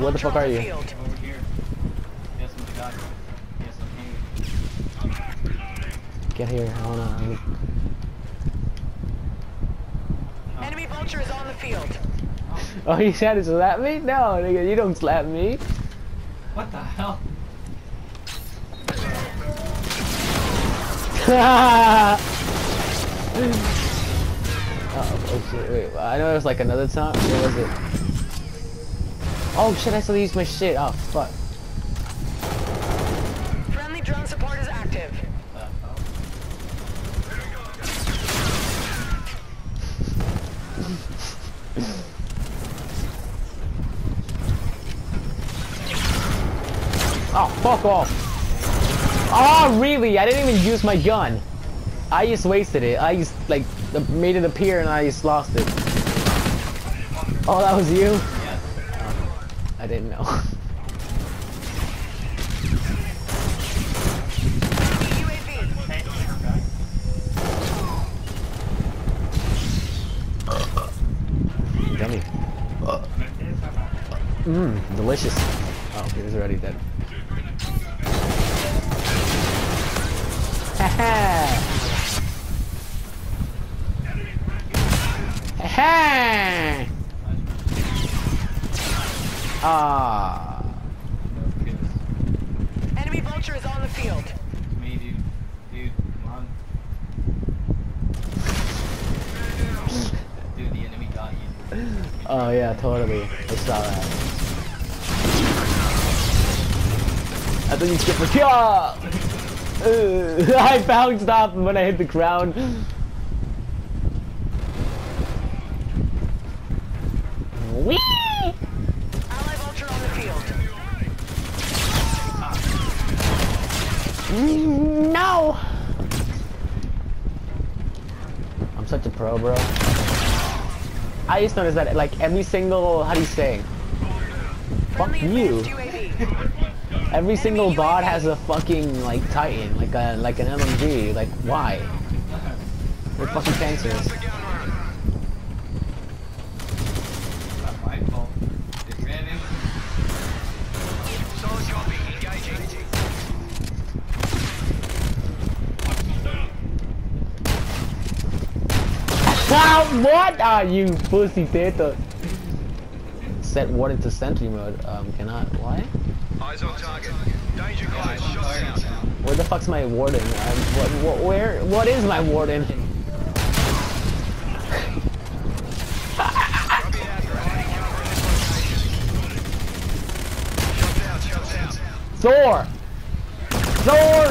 Where the fuck are you? Over here. Yes, we got you. Yes, okay. Get here. I wanna. Enemy vulture is on the field. Oh, you tried to slap me? No, nigga, you don't slap me. What the hell? oh, oh shit, wait. I know there's like another time. Where was it? Oh shit, I still use my shit. Oh fuck. Friendly drone support is active. Oh, fuck off. Oh, really? I didn't even use my gun. I just wasted it. I just, like, made it appear and I just lost it. Oh, that was you? I didn't know. Yummy. Mmm, delicious. Oh, he was already dead. Haha! Haha! Ah. Enemy vulture is on the field. Me, dude. Dude, come on. Dude, the enemy got you. Oh yeah, totally. I saw that. I thought you skipped the kill. I bounced off when I hit the ground. Whee! Ally vulture on the field. No! I'm such a pro, bro. I just noticed that, like, every single, how do you say? Fuck you. Every single bot has a fucking, like, Titan, like a, like an MMG. Like, why? They're fucking cancerous. Ah, what are you, pussy teta? Set warden to sentry mode. Um, cannot. Why? Eyes on target. Danger Yeah, close. I'm Shots out. Where the fuck's my warden? Um, what, what, where? What is my warden? Copy that. Providing cover in this location. Shots out. Shots out. Thor! Thor!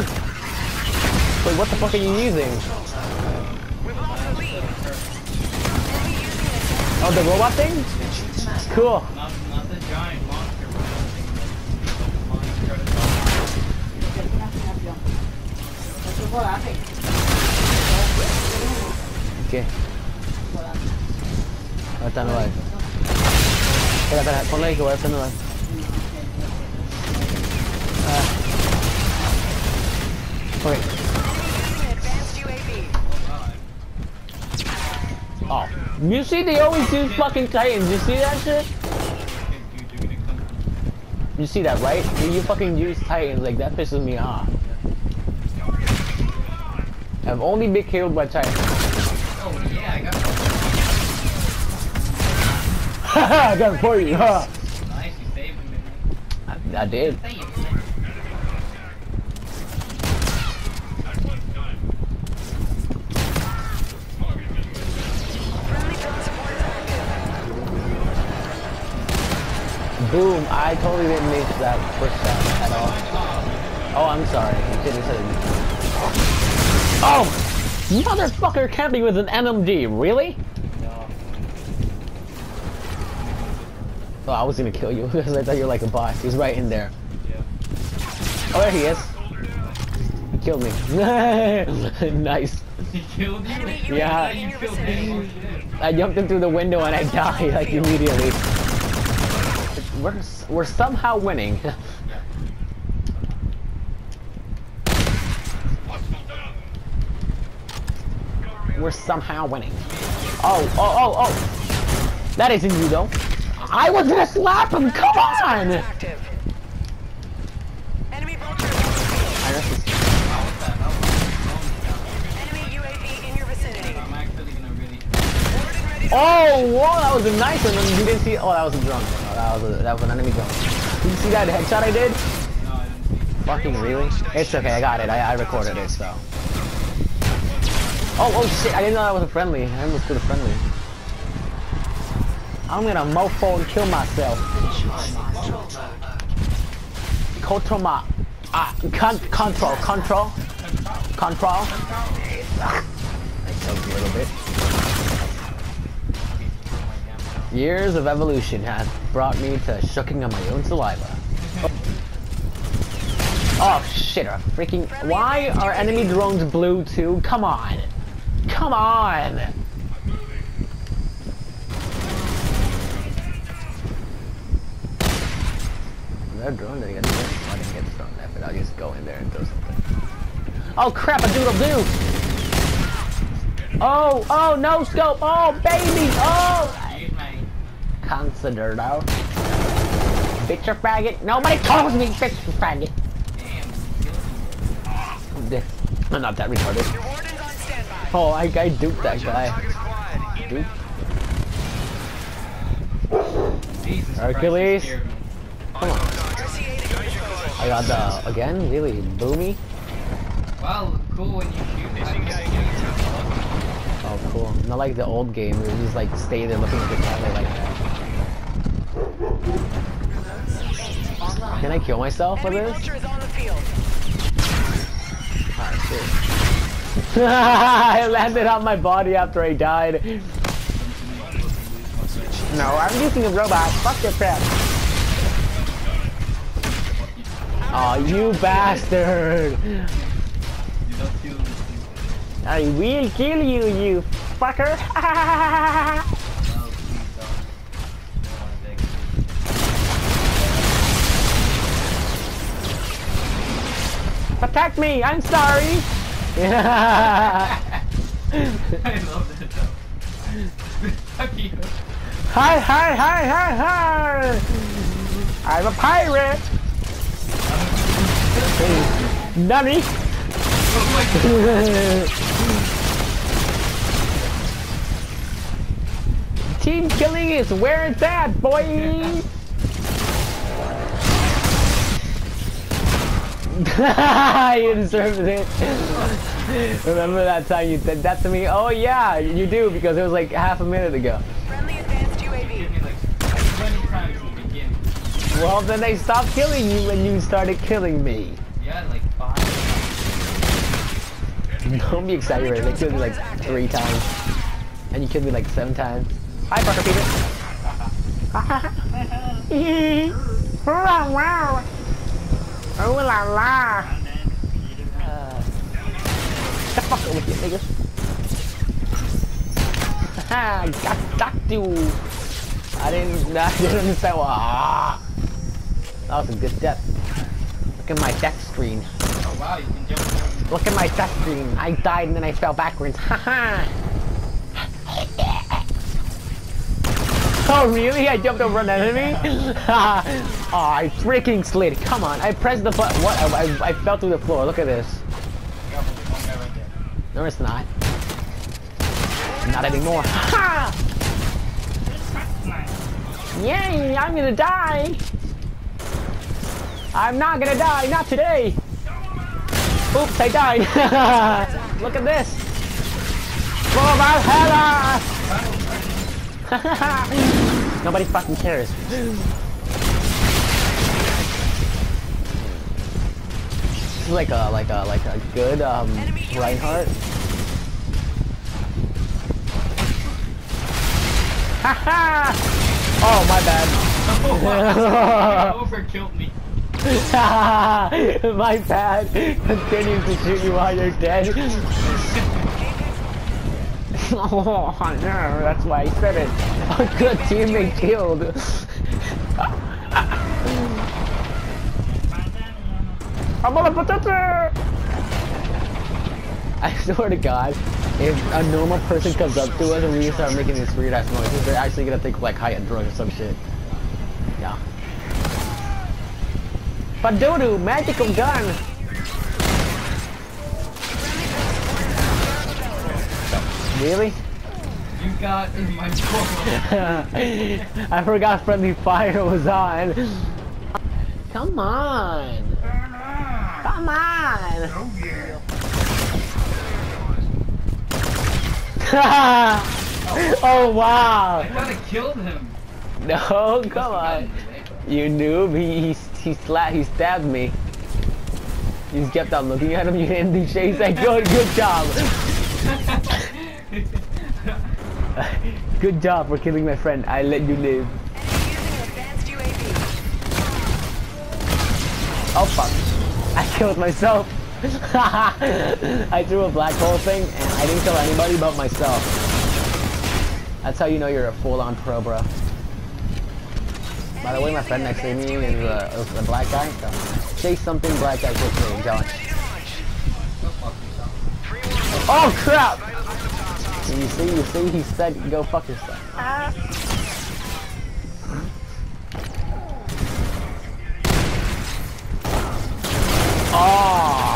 Wait, what the fuck are you using? Oh, the robot thing? Cool. Not, not the. Ahora está nueva. Espera, espera, ponle ahí que voy a. Ah. Ok. You see, they always use fucking Titans. You see that shit? You're gonna come. You see that, right? You, fucking use Titans. Like, that pisses me off. I've only been killed by Titans. Oh, yeah, I got Haha, I got it for you. huh? Nice, you saved him. I, I did. Boom. I totally didn't miss that first shot at all. Oh, I'm sorry. You said it. Oh! Motherfucker camping with an NMG. Really? No. Oh, I was gonna kill you because I thought you were like a boss. He's right in there. Yeah. Oh, there he is. He killed me. nice. He killed you? Yeah. You killed me. Vicinity. shit. I jumped him through the window and I died like immediately. We're we're somehow winning. we're somehow winning. Oh, oh, oh, oh! That isn't you though. I was gonna slap him. Come on. Active. Enemy vulture is on the field. I guess it's- Oh, what's that? Oh, Enemy UAV in your vicinity. I'm actually gonna really. Board and ready to Oh, whoa, that was a nice one. You didn't see? Oh, that was a drone. Oh, that was a, that was an enemy drone. Did you see that headshot I did? No, I. Fucking really? It's okay, I got it. I, I recorded it, so. Oh, oh shit, I didn't know that was a friendly. I almost did a friendly. I'm gonna mofo and kill myself. Kotoma. Ah, con control, control. Control. I choked a little bit. Years of evolution have brought me to shucking on my own saliva. Oh shit, a freaking why are enemy drones blue too? Come on. Come on. That drone didn't get thrown. I didn't get thrown there, but I'll just go in there and throw something. Oh crap, a doodle do! Oh, oh, no scope! Oh, baby! Oh! Jeez, out. Bitch or faggot? Nobody calls me bitch or faggot. Damn, This- I'm not that retarded. Your warden's on standby. Oh, I, I duped that guy. Target acquired. Dupe. Hercules. Christ, you scared me. On target. R-C8 to your disposal. I got the, again? Really? Boomy? Well, cool when you cool. Not like the old game where you just like stay there looking at the camera like that. Can I kill myself with Enemy this? vulture is on the field. Alright, shit. I landed on my body after I died. No, I'm using a robot. Fuck your crap. Oh, you bastard! You don't kill me. I will kill you, you fucker! No, please don't. I don't wanna beg you. Attack me! I'm sorry! I love that though. Hi, hi, hi, hi, hi! I'm a pirate! Nani? Oh Team killing is where it's at, boy! you deserved it. Remember that time you said that to me? Oh yeah, you do because it was like half a minute ago. Friendly advanced UAV. me like 20 times in the beginning. Well, then they stopped killing you when you started killing me. Yeah, like five. Don't be exaggerated. They killed me like three times, and you killed me like seven times. Hi, Parker Peter. wow, wow. Oh la la. Uh, the fuck over here, niggas. Haha, got, got you. I didn't, I didn't understand what. Ah, that was a good death. Look at my death screen. Oh wow, you can jump. Look at my death screen. I died and then I fell backwards. Haha. Oh really? I jumped over an enemy? oh, I freaking slid. Come on. I pressed the button. What? I, I, I fell through the floor. Look at this. One guy right there. No, it's not. Not anymore. Ha! Yay! I'm gonna die. I'm not gonna die. Not today. Oops, I died. Look at this. For Valhalla! Nobody fucking cares. This is like a like a like a good um Enemy UAV. Reinhardt. Haha! oh my bad. Oh wow, overkilled me. my bad. Continues to shoot you while you're dead. Oh no, that's why I said it. A good teammate killed. I'm on a potato! I swear to God, if a normal person comes up to us and we start making this weird ass noises, they're actually gonna think like high end drugs or some shit. Yeah. Padoodoo, magical gun! Really? You got in my. I forgot friendly fire was on. Come on. Come on. oh yeah. oh wow. I thought I killed him. No, come on. You noob. He he he, sla he stabbed me. You just kept on looking at him. You didn't do shit. He said, "Good, good job. good job for killing my friend. I let you live." Oh fuck. I killed myself. I threw a black hole thing and I didn't kill anybody but myself. That's how you know you're a full-on pro, bro. By the way, my friend next to me is a, is a black guy. So say something black guy quickly, Josh. Ready to You see, you see, he said go fuck yourself. Wait,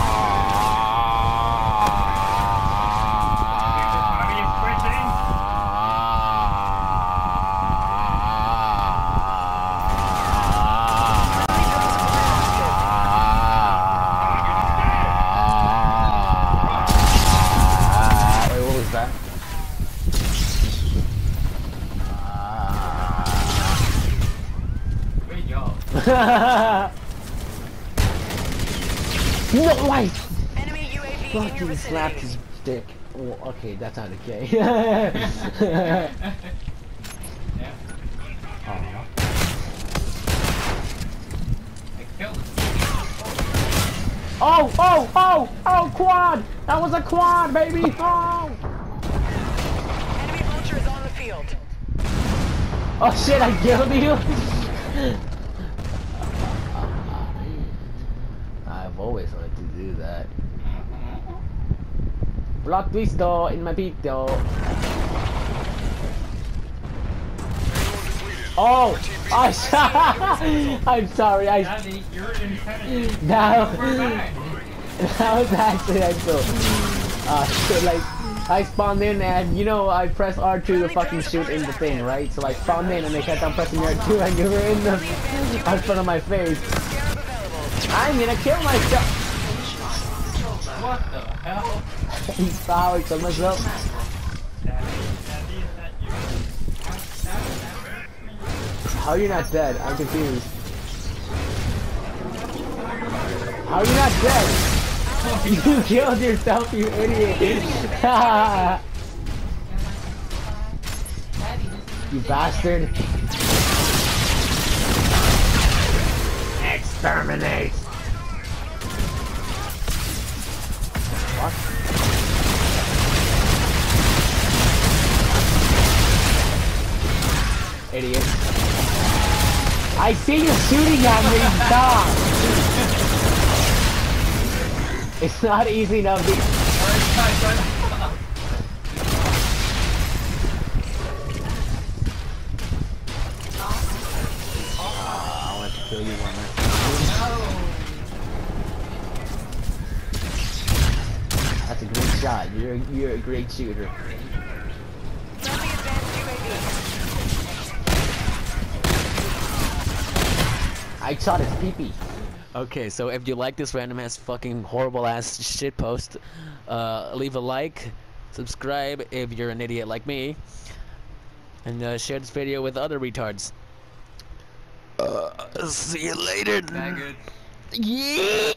no life! Enemy UAV in Fucking slapped his dick. Well, okay, that's not okay. Aw. yeah. I. Oh, oh, oh, oh, quad! That was a quad, baby! Oh! Enemy vulture is on the field. Oh shit, I killed you! Always wanted to do that. Block twisto in my pito. Oh! I I'm sorry, I Daddy, you're intelligent. now We're back. that was accidental. Uh shit like I spawned in and you know I pressed R2 to fucking shoot in the thing, right? So I spawned in and they kept on pressing R2 and you were in the in front of my face. I'm gonna kill myself. What the hell? He's power kill myself. Daddy, Daddy, is that you? How are you not dead? I'm confused. How are you not dead? You killed yourself, you idiot. you bastard. Exterminate. What? Idiot. I see you shooting at me, stop! It's not easy enough to... Alright, guys, guys. I want to kill you shot. You're you're a great shooter. Friendly advanced UAV. I shot his peepee. Okay, so if you like this random ass fucking horrible ass shit post, uh, leave a like, subscribe if you're an idiot like me, and uh, share this video with other retards. Uh, see you later. That good. Yeah.